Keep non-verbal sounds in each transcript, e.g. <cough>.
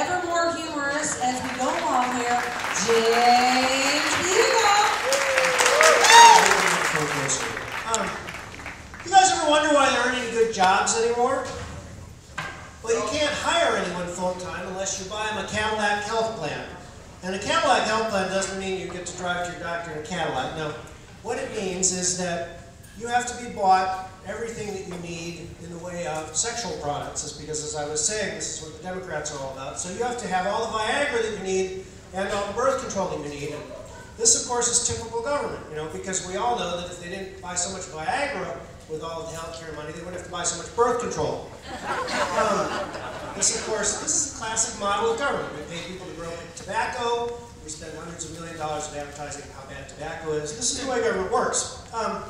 ever more humorous as we go along here, James Buchal. Um, you guys ever wonder why there aren't any good jobs anymore? Well, you can't hire anyone full-time unless you buy them a Cadillac health plan. And a Cadillac health plan doesn't mean you get to drive to your doctor in a Cadillac. No, what it means is that you have to be bought everything that you need in the way of sexual products. Is because, as I was saying, this is what the Democrats are all about. So you have to have all the Viagra that you need and all the birth control that you need. And this, of course, is typical government, you know, because we all know that if they didn't buy so much Viagra with all the health care money, they wouldn't have to buy so much birth control. Um, this, of course, this is a classic model of government. We pay people to grow tobacco. We spend hundreds of million dollars of advertising how bad tobacco is. This is the way government works. Um,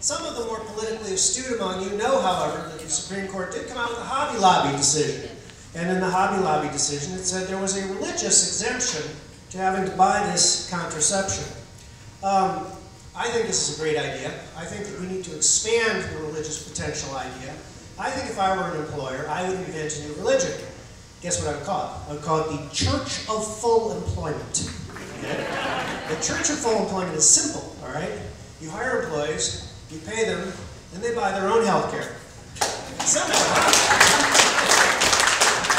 some of the more politically astute among you know, however, that the Supreme Court did come out with a Hobby Lobby decision. And in the Hobby Lobby decision, it said there was a religious exemption to having to buy this contraception. Um, I think this is a great idea. I think that we need to expand the religious potential idea. I think if I were an employer, I would invent a new religion. Guess what I would call it? I would call it the Church of Full Employment. Okay? The Church of Full Employment is simple, all right? You hire employees, you pay them, and they buy their own health care.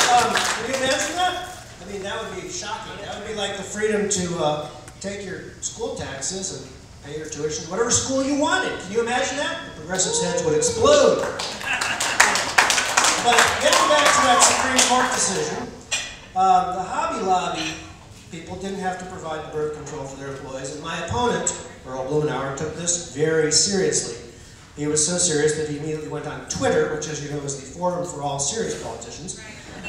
Um, can you imagine that? I mean, that would be shocking. That would be like the freedom to uh, take your school taxes and pay your tuition, to whatever school you wanted. Can you imagine that? The progressives' heads would explode. But getting back to that Supreme Court decision, um, the Hobby Lobby people didn't have to provide birth control for their employees, and my opponent Earl Blumenauer took this very seriously. He was so serious that he immediately went on Twitter, which, as you know, is the forum for all serious politicians,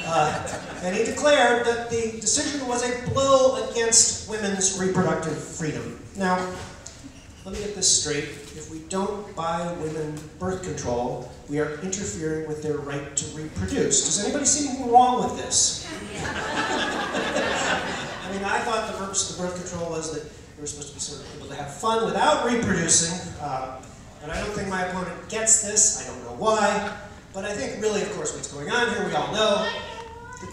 uh, and he declared that the decision was a blow against women's reproductive freedom. Now, let me get this straight. If we don't buy women birth control, we are interfering with their right to reproduce. Does anybody see anything wrong with this? I thought the purpose of the birth control was that we're supposed to be sort of able to have fun without reproducing. Uh, and I don't think my opponent gets this. I don't know why. But I think really, of course, what's going on here, we all know.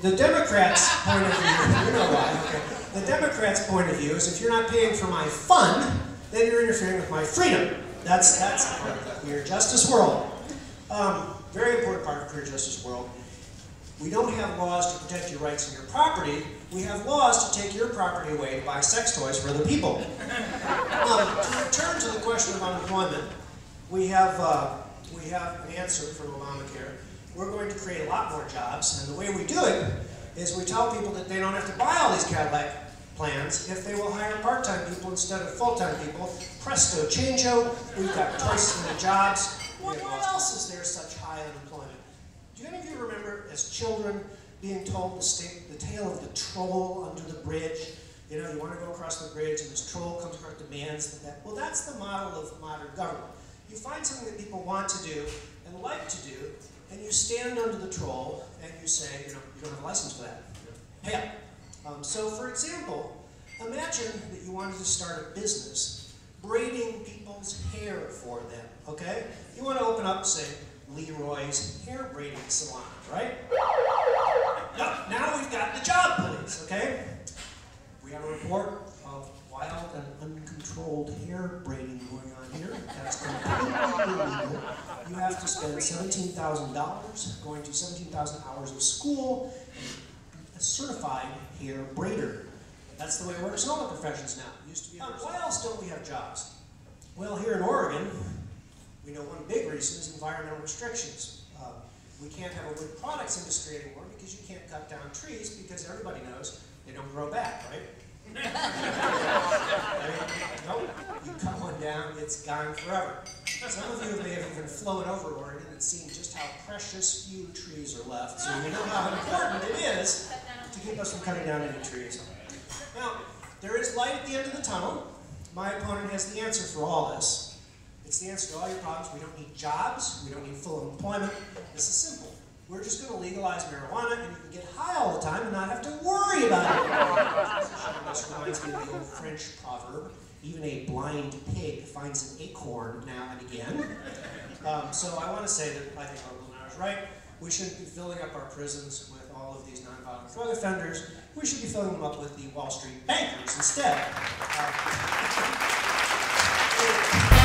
The, the Democrats' point of view, <laughs> you know why, okay. The Democrats' point of view is if you're not paying for my fun, then you're interfering with my freedom. That's, that's the queer justice world. Um, very important part of queer justice world. We don't have laws to protect your rights and your property. We have laws to take your property away to buy sex toys for other people. Um, to return to the question of unemployment, we have, uh, we have an answer from Obamacare. We're going to create a lot more jobs, and the way we do it is we tell people that they don't have to buy all these Cadillac plans if they will hire part-time people instead of full-time people. Presto changeo, we've got twice as many jobs. Why else is there such high unemployment? Do any of you as children being told the, state, the tale of the troll under the bridge? You know, you want to go across the bridge and this troll comes across demands that, that. Well, that's the model of modern government. You find something that people want to do and like to do, and you stand under the troll and you say, you know, you don't have a license for that. You up. Um, so, for example, imagine that you wanted to start a business braiding people's hair for them, okay? You want to open up, say, Leroy's hair braiding salon, right? No, now we've got the job police, okay? We have a report of wild and uncontrolled hair braiding going on here. That's completely illegal. You have to spend $17,000 going to 17,000 hours of school a certified hair braider. That's the way it works in all the professions now. It used to be. Um, why else don't we have jobs? Well, here in Oregon, we know one big reason is environmental restrictions. Uh, we can't have a wood products industry anymore because you can't cut down trees because everybody knows they don't grow back, right? I <laughs> mean, nope, you cut one down, it's gone forever. Some of you may have even flown over Oregon and seen just how precious few trees are left, so you know how important it is to keep us from cutting down any trees. Now, there is light at the end of the tunnel. My opponent has the answer for all this. It's the answer to all your problems. We don't need jobs. We don't need full employment. This is simple. We're just going to legalize marijuana, and you can get high all the time and not have to worry about it. this reminds me of the old French proverb, even a blind pig finds an acorn now and again. Um, so I want to say that I think our is right. We shouldn't be filling up our prisons with all of these nonviolent drug offenders. We should be filling them up with the Wall Street bankers instead. Uh,